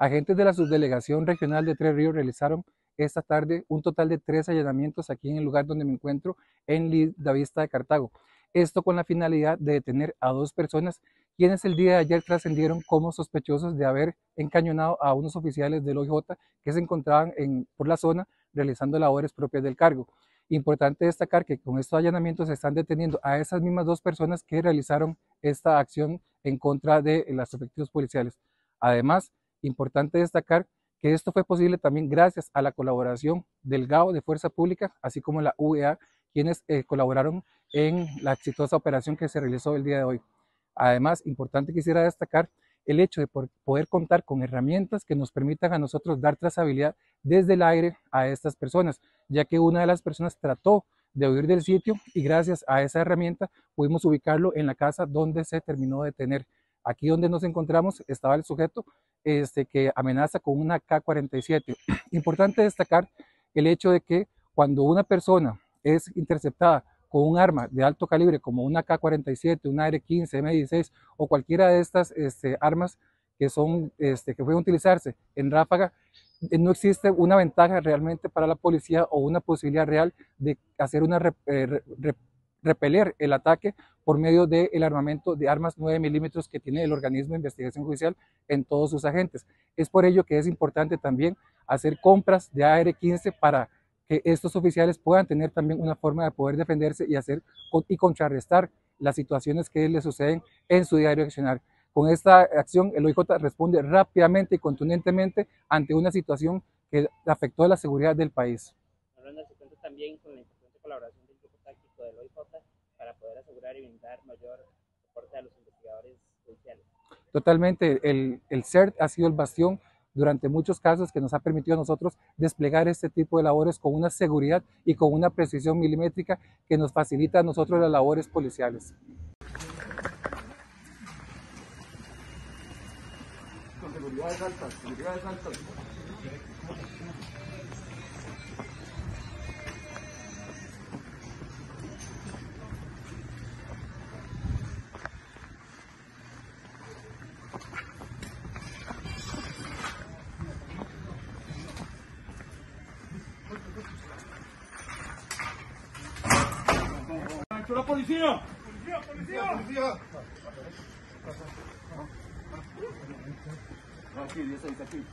Agentes de la Subdelegación Regional de Tres Ríos realizaron esta tarde un total de tres allanamientos aquí en el lugar donde me encuentro, en la Vista de Cartago. Esto con la finalidad de detener a dos personas quienes el día de ayer trascendieron como sospechosos de haber encañonado a unos oficiales del OIJ que se encontraban en, por la zona realizando labores propias del cargo. Importante destacar que con estos allanamientos se están deteniendo a esas mismas dos personas que realizaron esta acción en contra de los efectivos policiales. Además, importante destacar que esto fue posible también gracias a la colaboración del GAO de Fuerza Pública, así como la UEA, quienes eh, colaboraron en la exitosa operación que se realizó el día de hoy. Además, importante quisiera destacar el hecho de poder contar con herramientas que nos permitan a nosotros dar trazabilidad desde el aire a estas personas, ya que una de las personas trató de huir del sitio y gracias a esa herramienta pudimos ubicarlo en la casa donde se terminó de tener. Aquí donde nos encontramos estaba el sujeto este, que amenaza con una K-47. Importante destacar el hecho de que cuando una persona es interceptada con un arma de alto calibre como una K-47, una R-15, M16 o cualquiera de estas este, armas que, son, este, que pueden utilizarse en ráfaga, eh, no existe una ventaja realmente para la policía o una posibilidad real de hacer una eh, repeler el ataque por medio del armamento de armas 9 milímetros que tiene el organismo de investigación judicial en todos sus agentes. Es por ello que es importante también hacer compras de AR-15 para que estos oficiales puedan tener también una forma de poder defenderse y hacer y contrarrestar las situaciones que les suceden en su diario accionar. Con esta acción, el OIJ responde rápidamente y contundentemente ante una situación que afectó la seguridad del país. Hablando también con la importante colaboración del grupo táctico del OIJ para poder asegurar y brindar mayor soporte a los investigadores judiciales. Totalmente, el, el CERT ha sido el bastión durante muchos casos que nos ha permitido a nosotros desplegar este tipo de labores con una seguridad y con una precisión milimétrica que nos facilita a nosotros las labores policiales. La policía! ¡Policía, policía! ¡Policía! Aquí, 16, aquí.